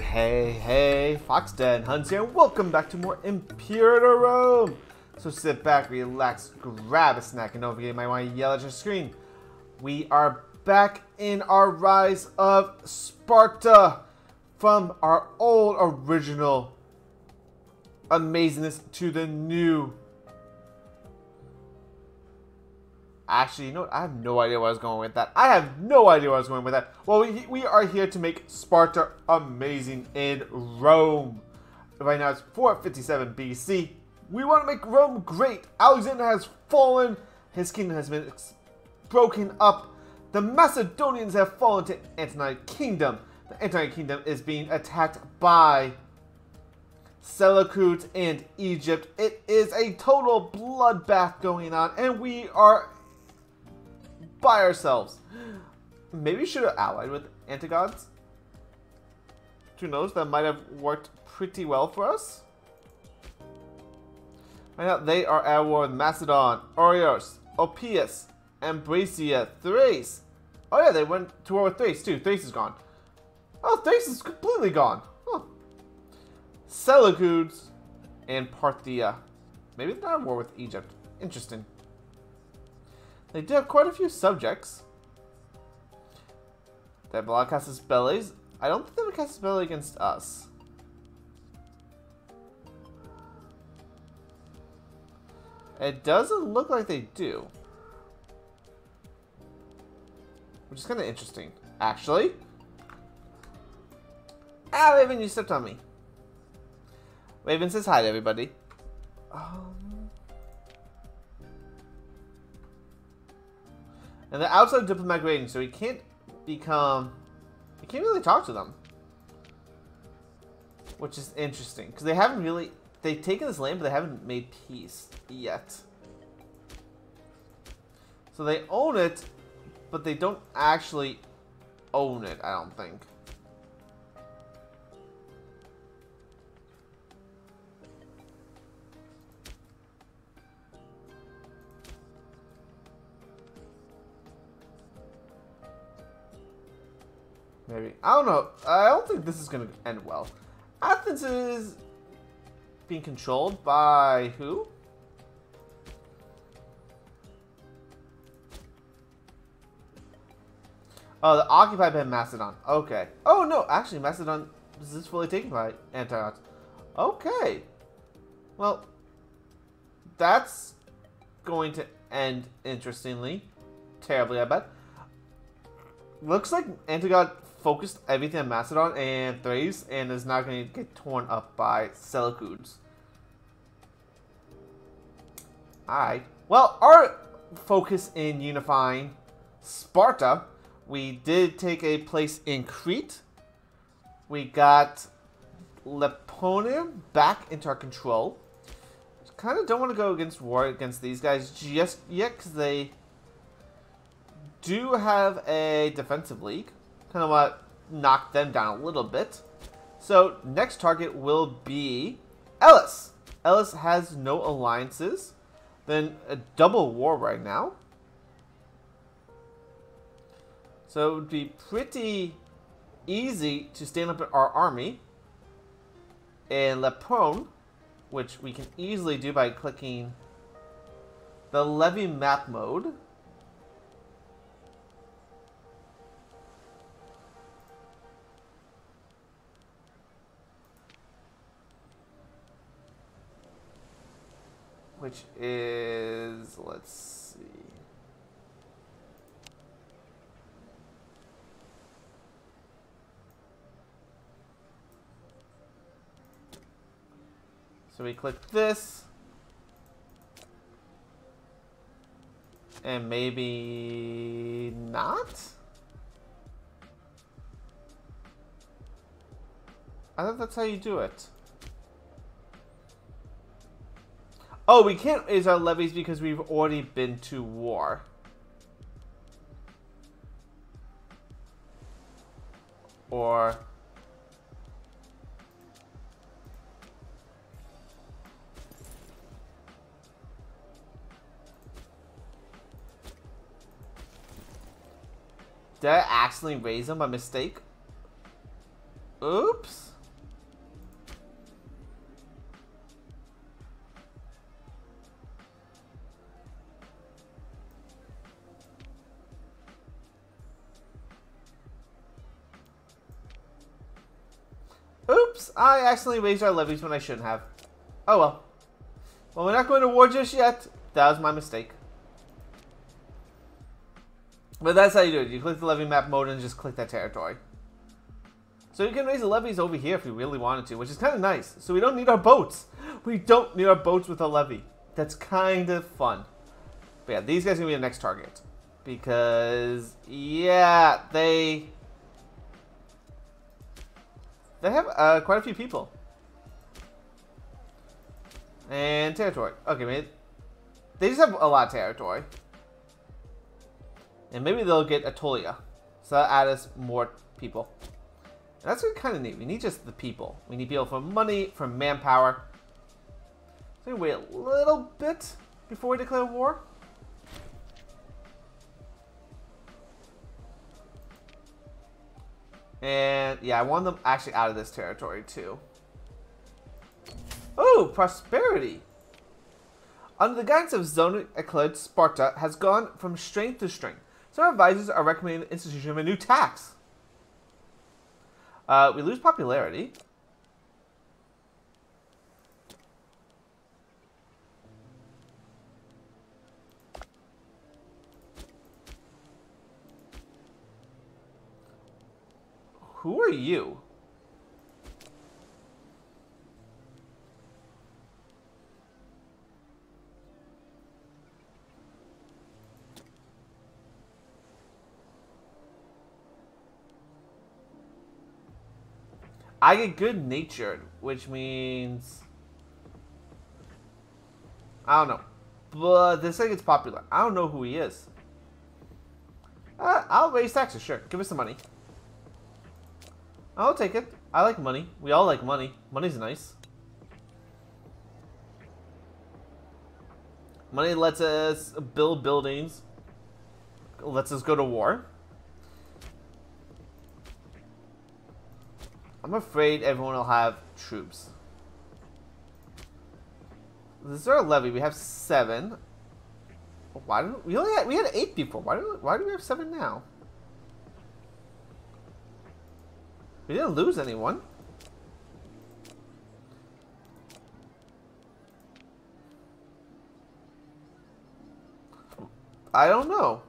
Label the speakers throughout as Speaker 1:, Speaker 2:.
Speaker 1: Hey, hey, Fox Den Huns here, and welcome back to more Imperator Rome! So sit back, relax, grab a snack, and don't forget you might want to yell at your screen. We are back in our Rise of Sparta from our old original amazingness to the new Actually, you know what? I have no idea where I was going with that. I have no idea where I was going with that. Well, we, we are here to make Sparta amazing in Rome. Right now it's 457 BC. We want to make Rome great. Alexander has fallen. His kingdom has been broken up. The Macedonians have fallen to Antigonid Kingdom. The Antigonid Kingdom is being attacked by Seleucids and Egypt. It is a total bloodbath going on, and we are by ourselves. Maybe we should have allied with Antigonids. Who knows, that might have worked pretty well for us. Right now, they are at war with Macedon, Oreos, Epirus, Ambracia, Thrace. Oh yeah, they went to war with Thrace too. Thrace is gone. Oh, Thrace is completely gone. Huh. Seleucids and Parthia. Maybe they're not at war with Egypt. Interesting. They do have quite a few subjects. They lot of casus bellis. I don't think they have a casus belli against us. It doesn't look like they do. Which is kind of interesting, actually. Ah, Raven, you stepped on me. Raven says hi to everybody. Um, And they're outside of diplomatic rating, so he can't become... He can't really talk to them. Which is interesting, because they haven't really... They've taken this land, but they haven't made peace yet. So they own it, but they don't actually own it, I don't think. Maybe. I don't know. I don't think this is going to end well. Athens is being controlled by who? Oh, the occupied by Macedon. Okay. Oh, no. Actually, Macedon is fully taken by Antiochus. Okay. Well, that's going to end interestingly. Terribly, I bet. Looks like Antiochus focused everything on Macedon and Thrace and is not going to get torn up by Seleucids. Alright. Well, our focus in unifying Sparta, we did take a place in Crete. We got Leponium back into our control. Kind of don't want to go against war against these guys just yet because they do have a defensive league kind of want to knock them down a little bit. So next target will be Elis. Elis has no alliances. Then a double war right now. So it would be pretty easy to stand up our army. And Lepone, which we can easily do by clicking the levy map mode. Which is, let's see. So we click this. And maybe not? I thought that's how you do it. Oh, we can't raise our levies because we've already been to war. Or... Did I accidentally raise them by mistake? Oops. I accidentally raised our levies when I shouldn't have. Oh well. Well, we're not going to war just yet. That was my mistake. But that's how you do it. You click the levy map mode and just click that territory. So you can raise the levies over here if you really wanted to, which is kind of nice. So we don't need our boats. We don't need our boats with a levy. That's kind of fun. But yeah, these guys are going to be the next target. Because, yeah, they... They have uh, quite a few people. And territory. Okay, maybe... They just have a lot of territory. And maybe they'll get Aetolia. So that'll add us more people. And that's kind of neat. We need just the people. We need people for money, for manpower. So we wait a little bit before we declare war. And yeah, I want them actually out of this territory too. Oh, prosperity! Under the guidance of Zone Eclid, Sparta has gone from strength to strength. Some advisors are recommending the institution of a new tax. Uh, we lose popularity. Who are you? I get good natured, which means I don't know, but this thing is popular. I don't know who he is. Uh, I'll raise taxes, sure. Give us some money. I'll take it. I like money. We all like money. Money's nice. Money lets us build buildings. Lets us go to war. I'm afraid everyone will have troops. Is our levy. We have seven. Why do we only had, we had eight before? Why do why do we have seven now? We didn't lose anyone. I don't know.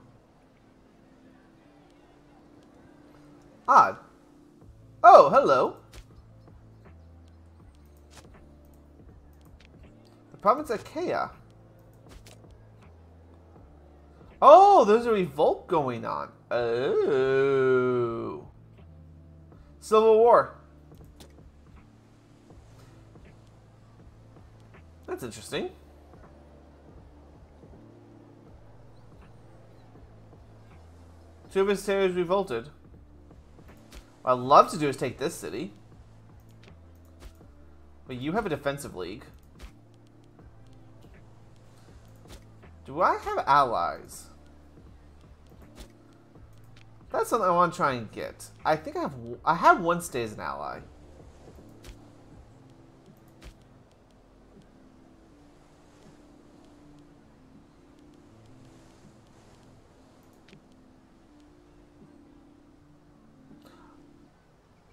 Speaker 1: Odd. Oh, hello. The province of Achaia. Oh, there's a revolt going on. Oh. Civil War. That's interesting. Two of his territories revolted. What I'd love to do is take this city. But you have a defensive league. Do I have allies? That's something I want to try and get. I think I have I have one stay as an ally.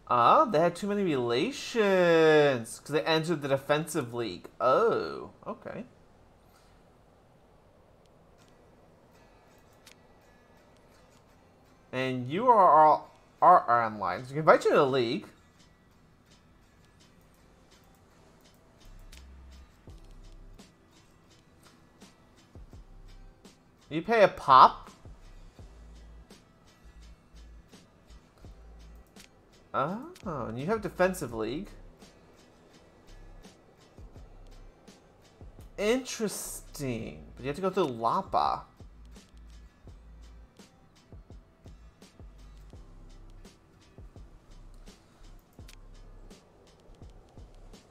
Speaker 1: Ah, they had too many relations because they entered the defensive league. Oh, okay. And you are our, our, our online. So we can invite you to the league. You pay a pop Oh, and you have defensive league. Interesting. But you have to go through Lapa.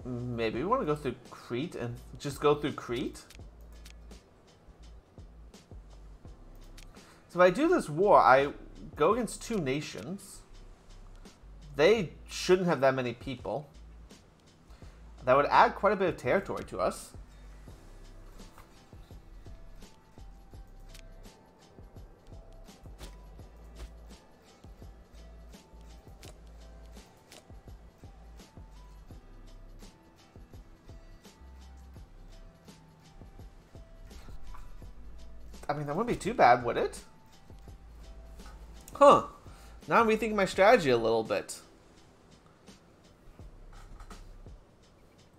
Speaker 1: Maybe we want to go through Crete and just go through Crete? So if I do this war, I go against two nations. They shouldn't have that many people. That would add quite a bit of territory to us. Mean, that wouldn't be too bad, would it? Huh. Now I'm rethinking my strategy a little bit.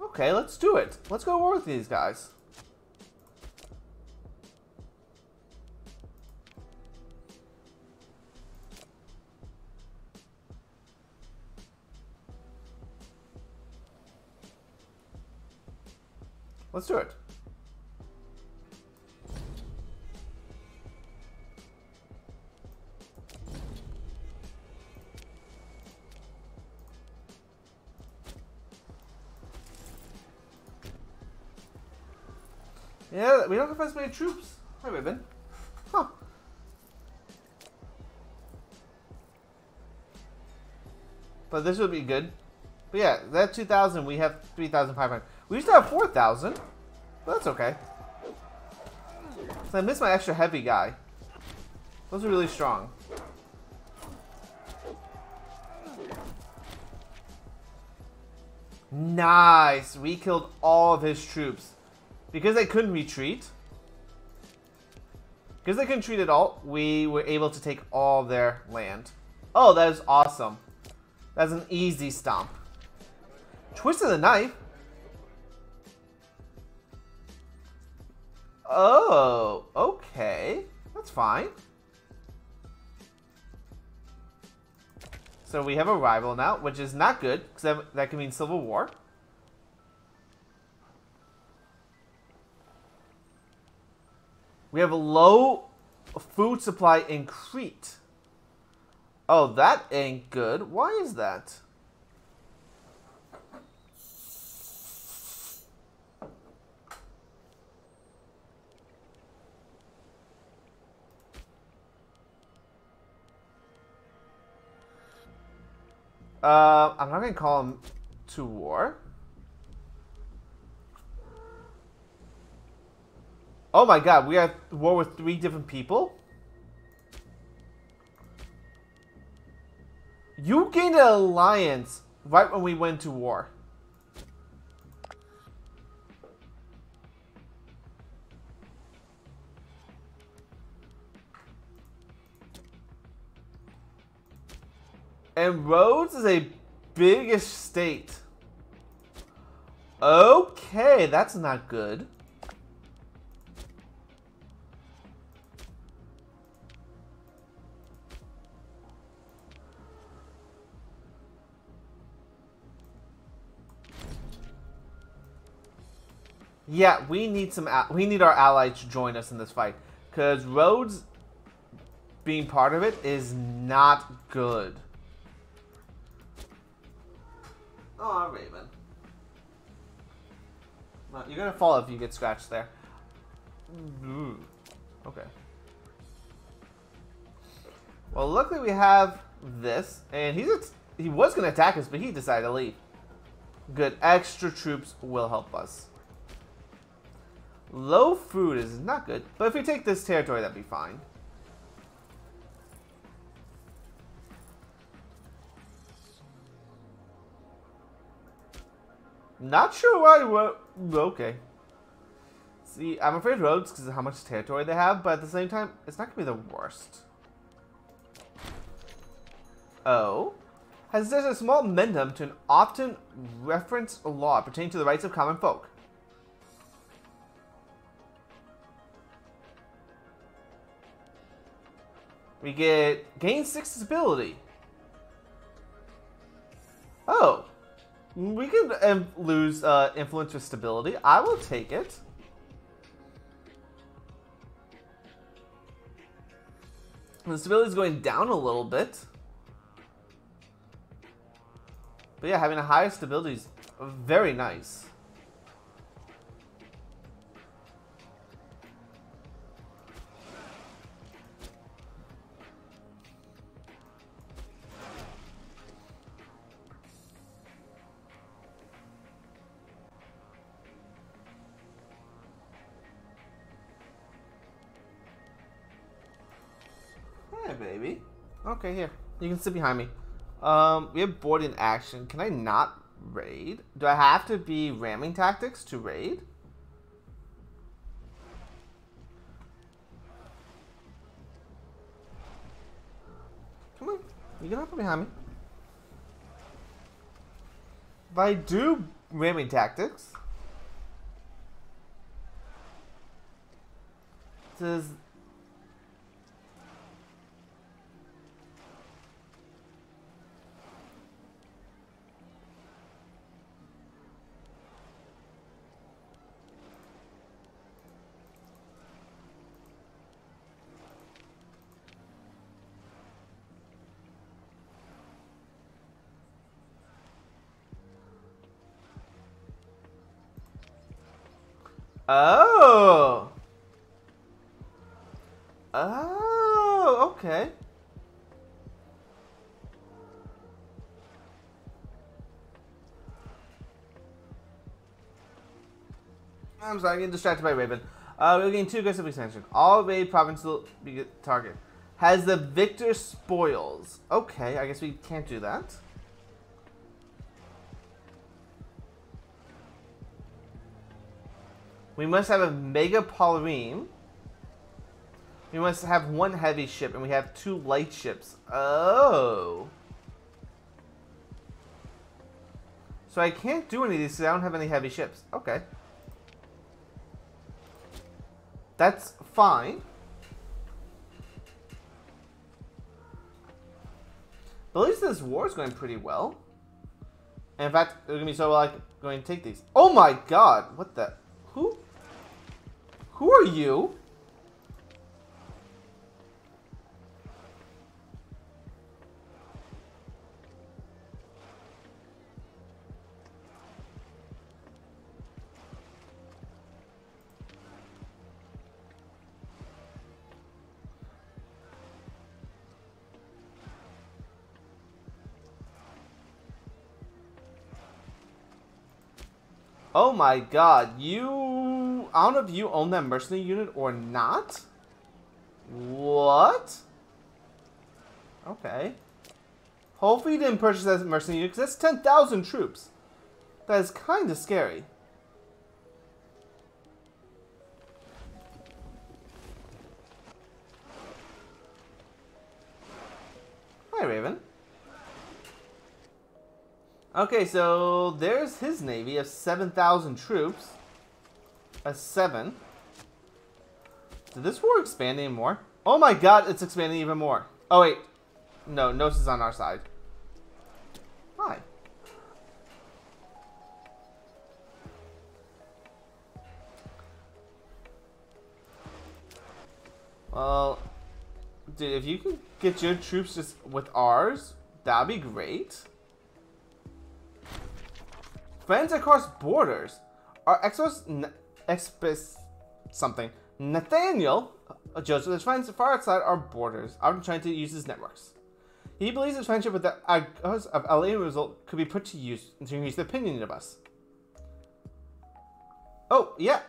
Speaker 1: Okay, let's do it. Let's go war with these guys. Let's do it. We don't have as many troops. Hi, Ribbon. Huh. But this would be good. But yeah, that 2,000, we have 3,500. We used to have 4,000. But that's okay. So I missed my extra heavy guy. Those are really strong. Nice! We killed all of his troops. Because they couldn't retreat. Because they couldn't retreat at all, we were able to take all their land. Oh, that is awesome. That's an easy stomp. Twist of the knife? Oh, okay. That's fine. So we have a rival now, which is not good, because that, that can mean civil war. We have a low food supply in Crete. Oh, that ain't good. Why is that? Uh, I'm not gonna call him to war. Oh my god, we have war with three different people? You gained an alliance right when we went to war. And Rhodes is a biggish state. Okay, that's not good. Yeah, we need some. We need our allies to join us in this fight because Rhodes being part of it is not good. Oh, Raven. Well, you're gonna fall if you get scratched there. Ooh. Okay. Well, luckily we have this, and he's he was gonna attack us, but he decided to leave. Good. Extra troops will help us. Low food is not good, but if we take this territory, that'd be fine. Not sure why. Okay. See, I'm afraid Rhodes because of how much territory they have, but at the same time, it's not going to be the worst. Oh. Has there's a small amendment to an often referenced law pertaining to the rights of common folk. We get gain six stability. Oh. We could um, lose uh, influence with stability. I will take it. The stability is going down a little bit. But yeah, having a higher stability is very nice. Okay, here. You can sit behind me. Um, we have board in action. Can I not raid? Do I have to be ramming tactics to raid? Come on. You can hop behind me. If I do ramming tactics, does Oh. Oh, okay. I'm sorry, I'm getting distracted by Raven. Uh, we're getting two aggressive expansion. All raid be target. Has the victor spoils. Okay, I guess we can't do that. We must have a Mega Polyreme. We must have one heavy ship, and we have two light ships. Oh. So I can't do any of these because I don't have any heavy ships. Okay. That's fine. But at least this war is going pretty well. And in fact, they're going to be so like going to take these. Oh my god! What the? Who? Who are you? Oh my god, you... I don't know if you own that mercenary unit or not. What? Okay. Hopefully you didn't purchase that mercenary unit, because that's 10,000 troops. That is kind of scary. Hi, Raven. Okay, so there's his navy of 7,000 troops. A 7. Did this war expand anymore? Oh my god, it's expanding even more. Oh wait. No, Nos is on our side. Hi. Well, dude, if you can get your troops just with ours, that'd be great. Friends across borders. Our expos, expos something. Nathaniel, Joseph, his friends far outside our borders are trying to use his networks. He believes his friendship with the Agos of LA result could be put to use to increase the opinion of us. Oh, yeah.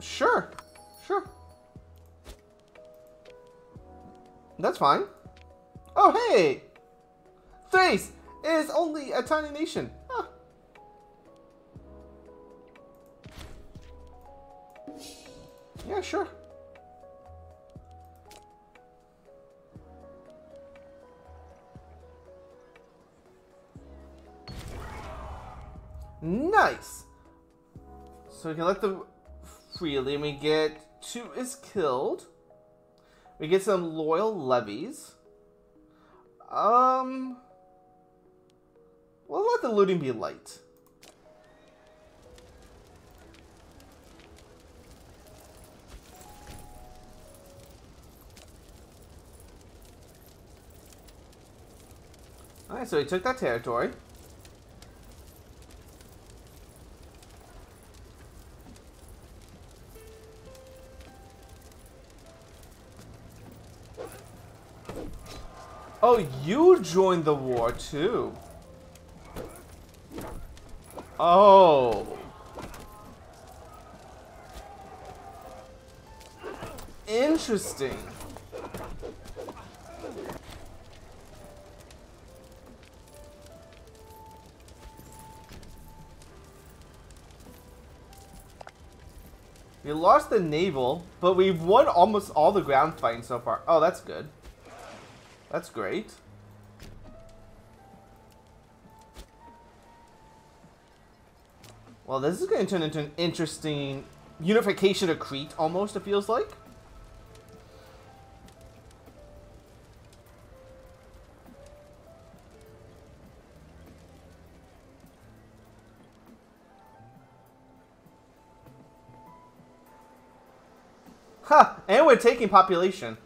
Speaker 1: Sure. Sure. That's fine. Oh, hey! Thrace is only a tiny nation. Yeah, sure. Nice! So we can let them freely, and we get two is killed. We get some loyal levies. Um, we'll let the looting be light. Alright, so he took that territory. Oh, you joined the war too. Oh. Interesting. lost the naval, but we've won almost all the ground fighting so far. Oh, that's good. That's great. Well, this is going to turn into an interesting unification of Crete, almost, it feels like. We're taking population.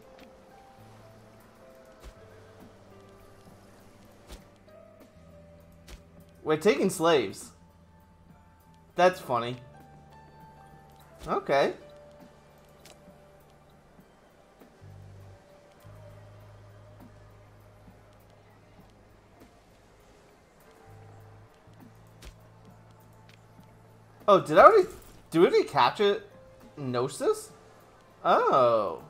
Speaker 1: We're taking slaves. That's funny. Okay. Oh, did I already... Did we already capture Knossos? Oh.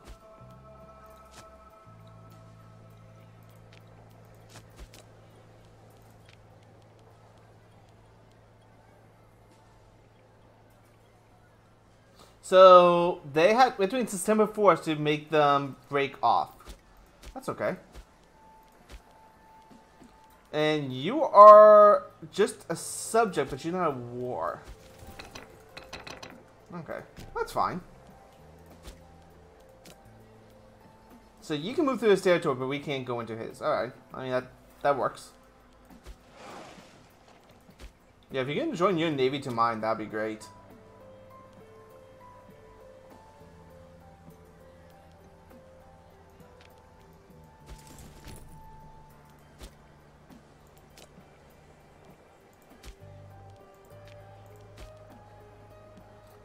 Speaker 1: So they had between September 4th to make them break off. That's okay. And you are just a subject, but you're not a war. Okay, that's fine. So you can move through his territory, but we can't go into his. Alright, I mean, that, that works. Yeah, if you can join your navy to mine, that'd be great.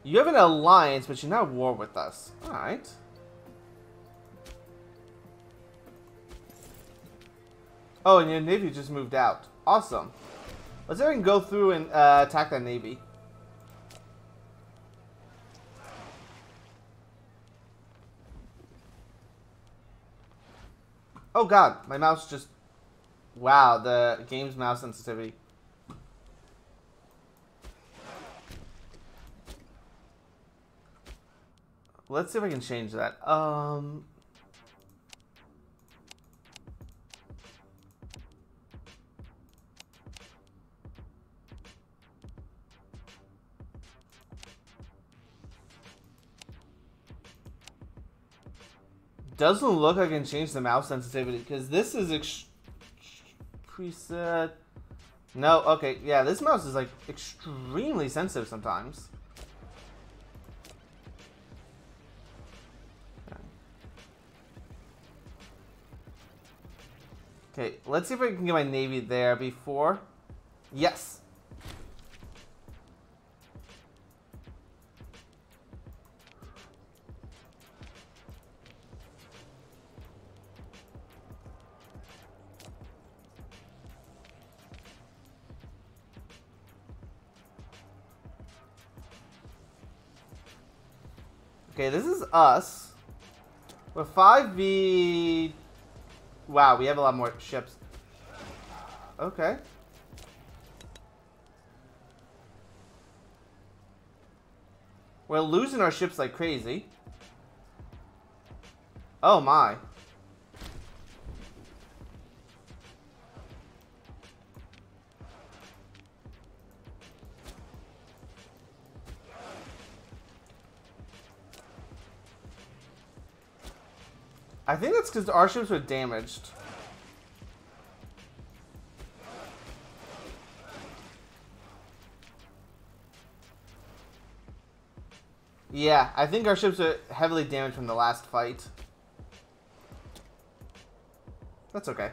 Speaker 1: You have an alliance, but you're not at war with us. Alright. Oh, and your navy just moved out. Awesome. Let's see if we can go through and uh, attack that navy. Oh god, my mouse just... Wow, the game's mouse sensitivity. Let's see if I can change that. Um... Doesn't look like I can change the mouse sensitivity because this is preset. No, okay, yeah, this mouse is like extremely sensitive sometimes. Okay, let's see if I can get my navy there before. Yes. Okay, this is us. We're 5v Wow, we have a lot more ships. Okay. We're losing our ships like crazy. Oh my. I think that's because our ships were damaged. Yeah, I think our ships are heavily damaged from the last fight. That's okay.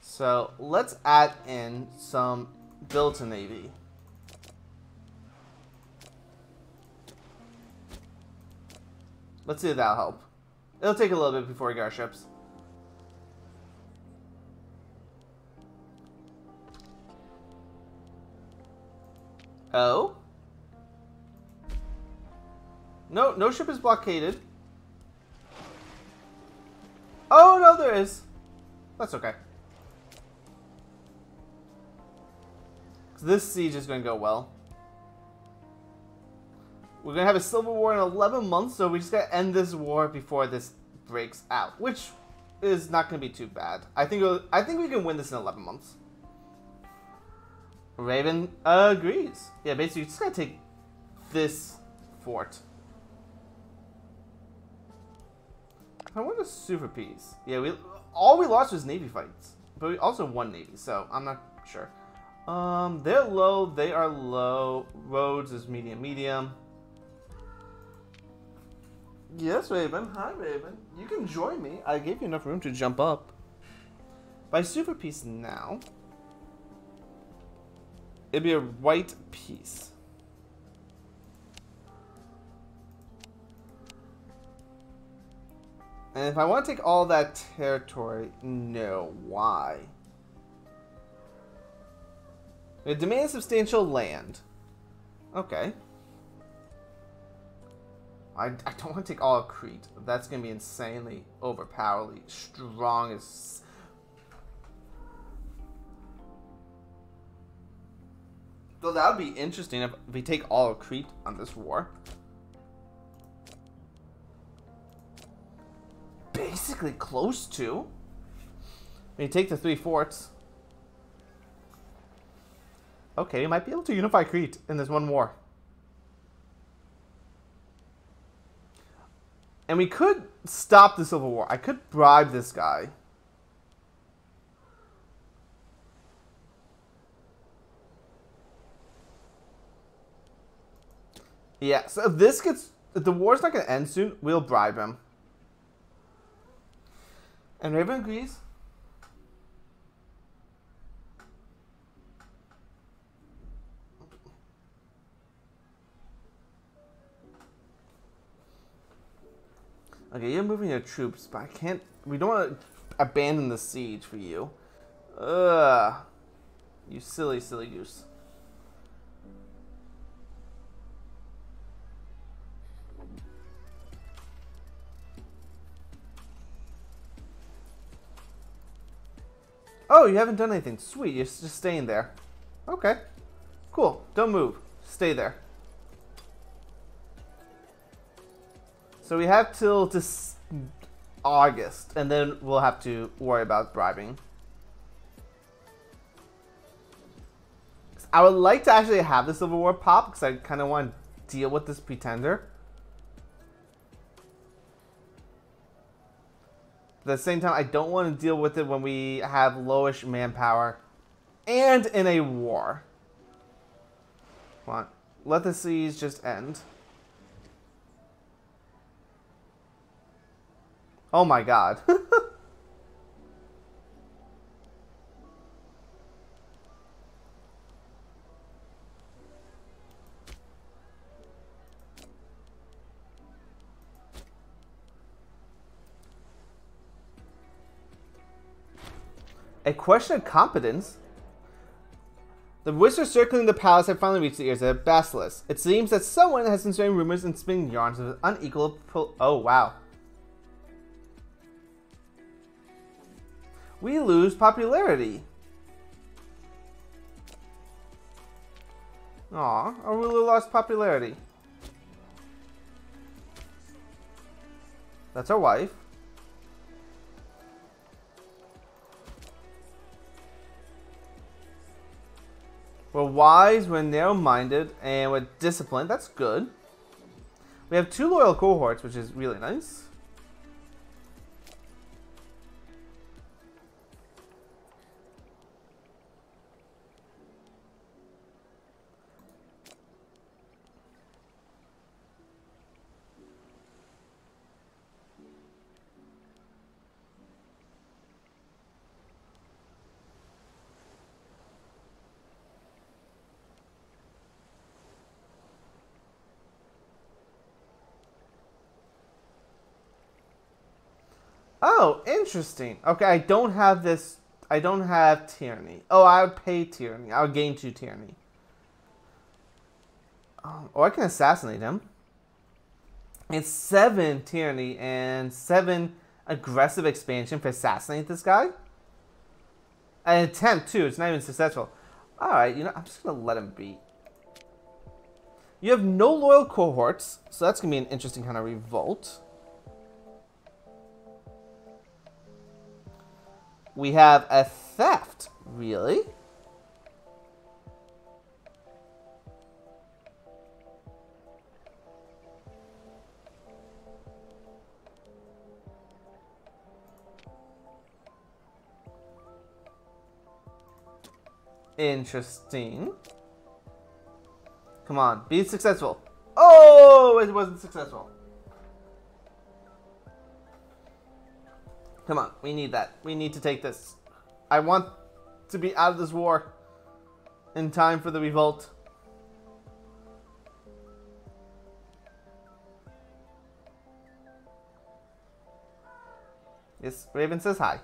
Speaker 1: So, let's add in some built-in navy. Let's see if that'll help. It'll take a little bit before we get our ships. Oh? No, no ship is blockaded. Oh, no, there is. That's okay. This siege is going to go well. We're gonna have a civil war in 11 months, so we just gotta end this war before this breaks out. Which is not to be too bad. I think I think we can win this in 11 months. Raven agrees. Yeah, basically, you just gotta take this fort. I want a super piece. Yeah, we all we lost was navy fights, but we also won navy, so I'm not sure. Um, they're low. They are low. Rhodes is medium, medium. Yes, Raven. Hi, Raven. You can join me. I gave you enough room to jump up. By super piece now, it'd be a white peace. And if I want to take all that territory, no. Why? It demands substantial land. Okay. I, I don't want to take all of Crete. That's going to be insanely overpoweringly strong as... Though that would be interesting if we take all of Crete on this war. Basically close to. We take the three forts. Okay, we might be able to unify Crete in this one war. And we could stop the Civil War. I could bribe this guy. Yeah, so if this gets... If the war's not going to end soon, we'll bribe him. And Raven agrees. Okay, you're moving your troops, but I can't... We don't want to abandon the siege for you. Ugh. You silly, silly goose. Oh, you haven't done anything. Sweet, you're just staying there. Okay. Cool. Don't move. Stay there. So we have till to August, and then we'll have to worry about bribing. I would like to actually have the Civil War pop, because I kind of want to deal with this pretender. At the same time, I don't want to deal with it when we have lowish manpower and in a war. Come on. Let the siege just end. Oh my god. A question of competence? The wizards circling the palace have finally reached the ears of the Basileus. It seems that someone has been spreading rumors and spinning yarns of unequal. oh wow! We lose popularity. Aw, our ruler lost popularity. That's our wife. We're wise, we're narrow-minded, and we're disciplined. That's good. We have two loyal cohorts, which is really nice. Oh, interesting. Okay, I don't have this. I don't have tyranny. Oh, I would pay tyranny. I would gain two tyranny. Um, or I can assassinate him. It's seven tyranny and seven aggressive expansion for assassinate this guy. An attempt too. It's not even successful. All right, you know I'm just gonna let him be. You have no loyal cohorts, so that's gonna be an interesting kind of revolt. We have a theft. Really? Interesting. Come on, be successful. Oh, it wasn't successful. Come on, we need that. We need to take this. I want to be out of this war in time for the revolt. Yes, Raven says hi.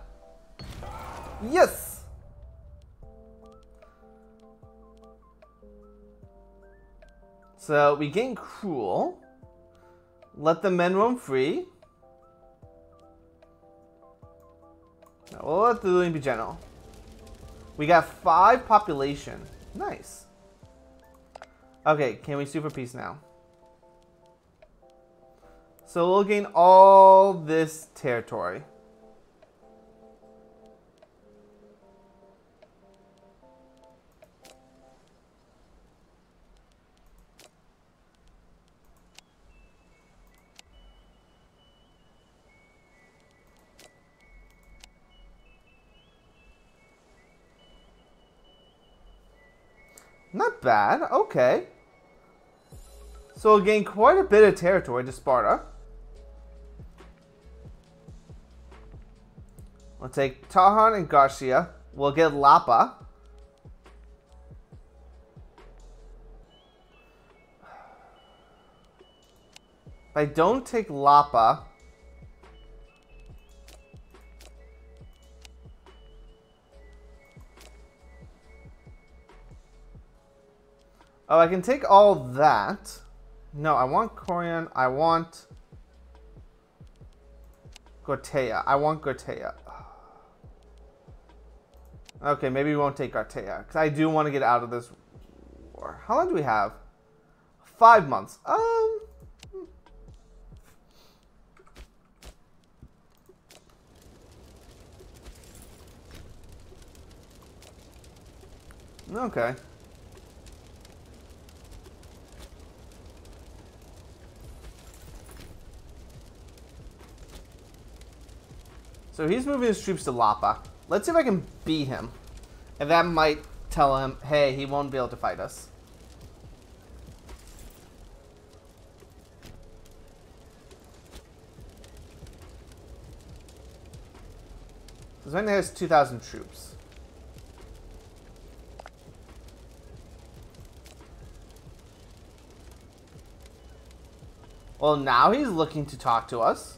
Speaker 1: Yes! So we gain cruel. Let the men roam free. We'll let the ruling be general. We got five population. Nice. Okay, can we super peace now? So we'll gain all this territory. Bad. Okay. So gain quite a bit of territory to Sparta. We'll take Tahan and Garcia. We'll get Lappa. If I don't take Lappa... Oh, I can take all that. No, I want Corian. I want Gortea. I want Gortea. Okay, maybe we won't take Gortea. Because I do want to get out of this war. How long do we have? Five months. Um... Okay. So he's moving his troops to Lappa. Let's see if I can beat him. And that might tell him, hey, he won't be able to fight us. Zven has 2,000 troops. Well, now he's looking to talk to us.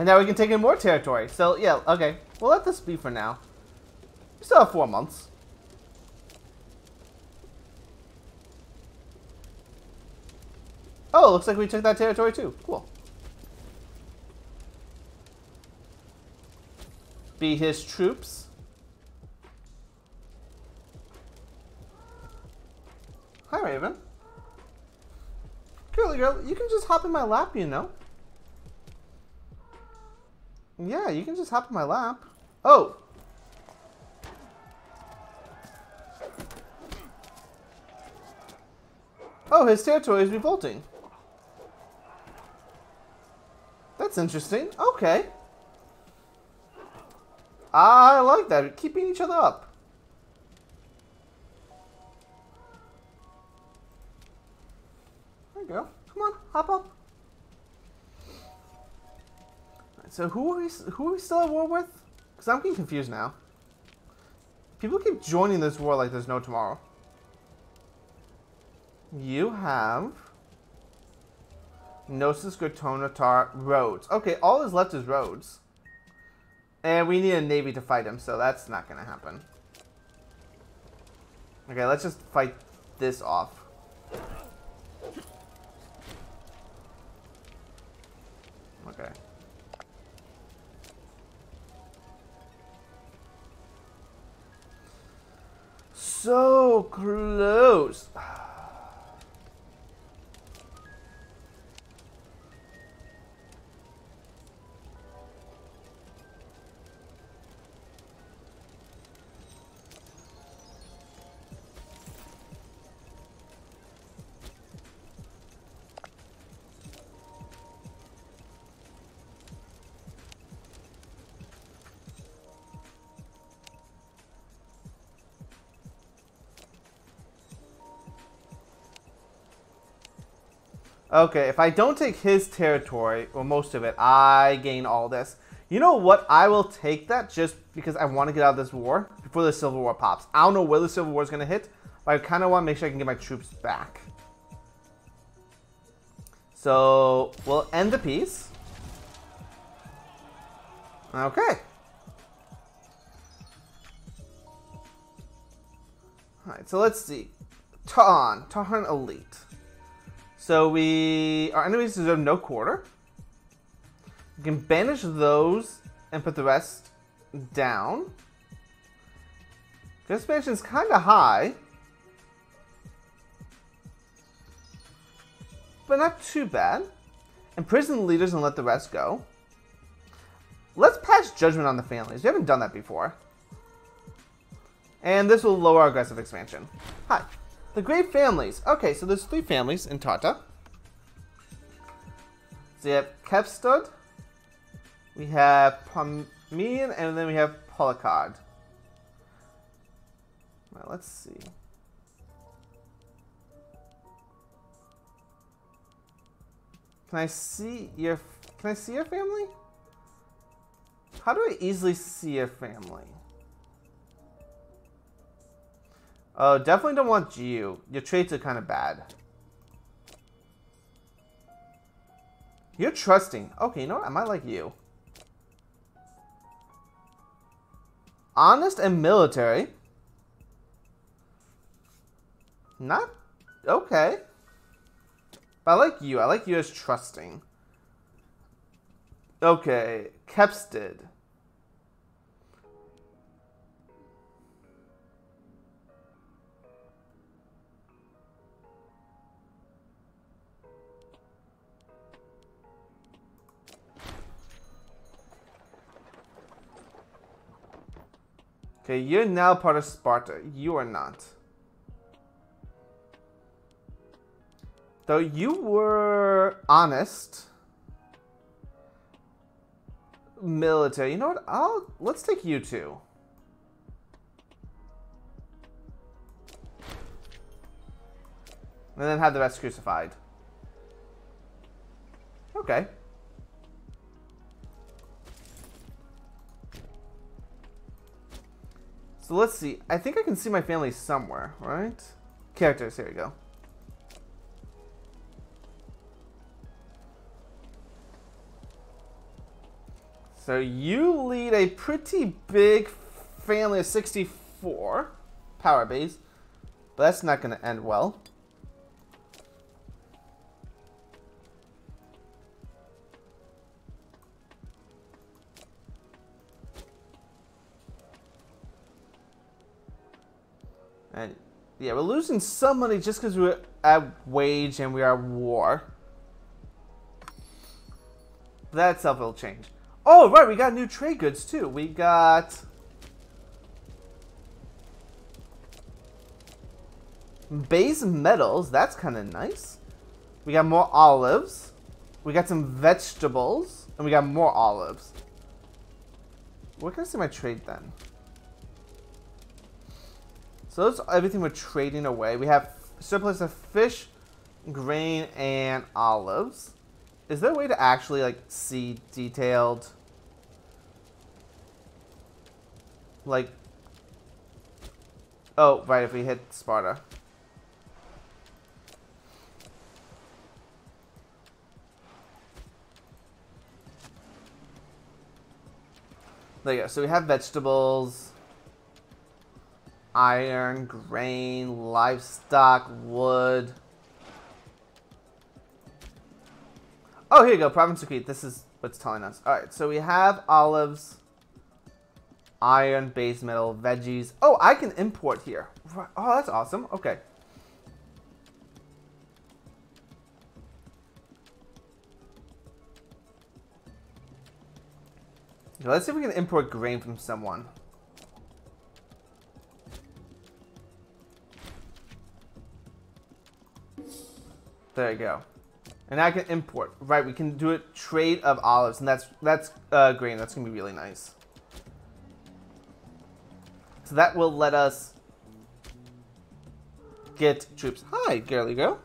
Speaker 1: And now we can take in more territory. So, yeah, okay. We'll let this be for now. We still have four months. Oh, looks like we took that territory too. Cool. Be his troops. Hi, Raven. Girly girl, you can just hop in my lap, you know. Yeah, you can just hop in my lap. Oh! Oh, his territory is revolting. That's interesting. Okay. I like that. Keeping each other up. There you go. Come on, hop up. So who are we, who are we still at war with? Because I'm getting confused now. People keep joining this war like there's no tomorrow. You have... Knossos, Gotonatar, Rhodes. Okay, all is left is Rhodes. And we need a navy to fight him, so that's not going to happen. Okay, let's just fight this off. Okay. So close. Okay, if I don't take his territory, or most of it, I gain all this. You know what? I will take that just because I want to get out of this war before the Civil War pops. I don't know where the Civil War is going to hit, but I kind of want to make sure I can get my troops back. So, we'll end the peace. Okay. Alright, so let's see. Tahan. Tahan Elite. So we... Our enemies deserve no quarter. We can banish those and put the rest down. This is kind of high. But not too bad. Imprison the leaders and let the rest go. Let's pass judgment on the families. We haven't done that before. And this will lower our aggressive expansion. Hi. The great families. Okay, so there's three families in Tata. So you have Kepstud, we have Parmian, and then we have Polikard. Well, let's see. Can I see your Can I see your family? How do I easily see your family? Oh, definitely don't want you. Your traits are kind of bad. You're trusting. Okay, you know what? I might like you. Honest and military. Not... Okay. But I like you. I like you as trusting. Okay. Kepsted. Okay, you're now part of Sparta. You are not. Though you were honest. Military. You know what? I'll let's take you two. And then have the rest crucified. Okay. So let's see. I think I can see my family somewhere, right? Characters, here we go. So you lead a pretty big family of 64 power base, but that's not going to end well. Yeah, we're losing some money just because we're at wage and we are at war. That itself will change. Oh, right, we got new trade goods too. We got... Base metals, that's kind of nice. We got more olives. We got some vegetables. And we got more olives. Where can I see my trade then? So that's everything we're trading away. We have surplus of fish, grain, and olives. Is there a way to actually like see detailed like Oh, right, if we hit Sparta. There you go. So we have vegetables iron, grain, livestock, wood. Oh, here you go, Province of Crete. This is what's telling us. Alright, so we have olives, iron, base metal, veggies. Oh, I can import here. Oh, that's awesome. Okay. Let's see if we can import grain from someone. There you go. And I can import. Right, we can do a trade of olives, and that's that's uh, green. That's gonna be really nice. So that will let us get troops. Hi, Girly Girl.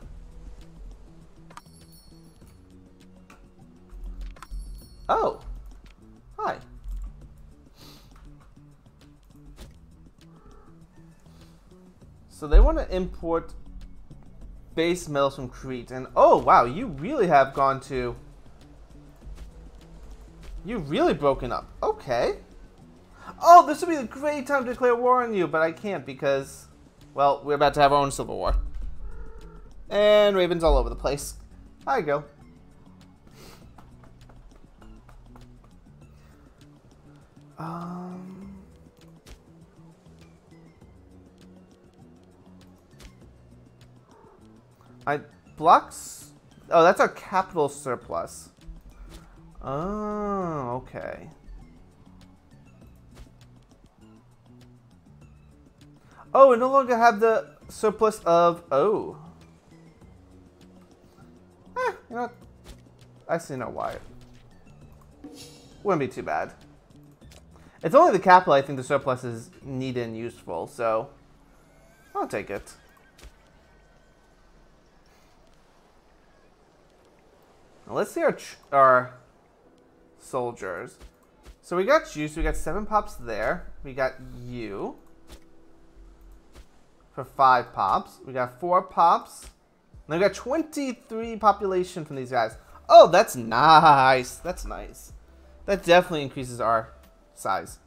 Speaker 1: Oh. Hi. So they want to import base metals from Crete. And oh, wow, you really have gone to... You've really broken up. Okay. Oh, this would be a great time to declare war on you, but I can't because, well, we're about to have our own civil war. And ravens all over the place. Hi, go. Um... I blocks. Oh, that's our capital surplus. Oh, okay. Oh, we no longer have the surplus of oh. Eh, you know? I see no why. Wouldn't be too bad. It's only the capital I think the surplus is needed and useful, so I'll take it. Now let's see our our soldiers. So we got you, so we got seven pops there. We got you for five pops. We got four pops. And we got 23 population from these guys. Oh, that's nice. That's nice. That definitely increases our size.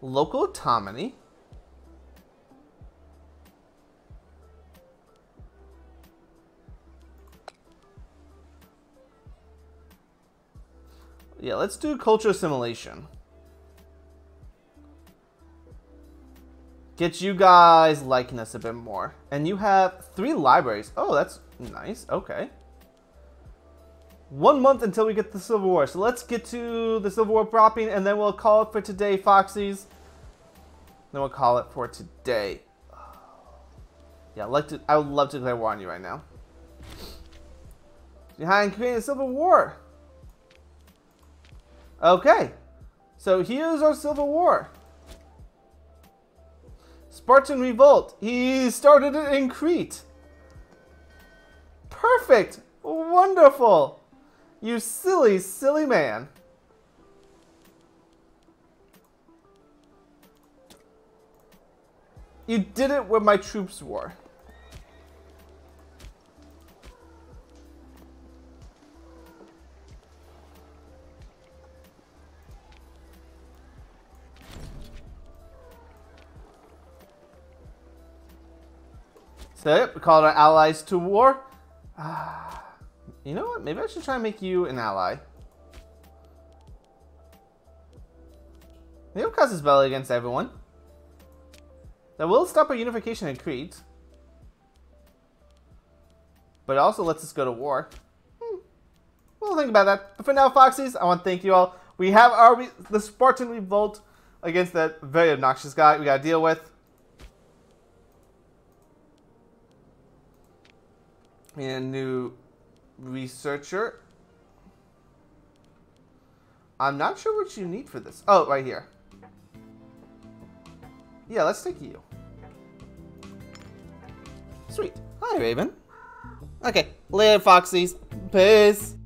Speaker 1: Local autonomy. Yeah, let's do culture assimilation. Get you guys liking us a bit more. And you have three libraries. Oh, that's nice. Okay. One month until we get the Civil War. So let's get to the Civil War propping and then we'll call it for today, Foxies. Then we'll call it for today. Yeah, I'd like to I would love to declare war on you right now. Behind creating a civil war. Okay, so here's our civil war. Spartan revolt. He started it in Crete. Perfect. Wonderful. You silly, silly man. You did it where my troops were. So yep, we called our allies to war. Uh, you know what? Maybe I should try and make you an ally. Maybe casus belli against everyone. That will stop our unification in Crete. But it also lets us go to war. Hmm. We'll think about that. But for now, Foxies, I want to thank you all. We have our the Spartan revolt against that very obnoxious guy we got to deal with. And new researcher. I'm not sure what you need for this. Oh, right here. Yeah, let's take you. Sweet. Hi, Raven. Okay, later, Foxies. Peace.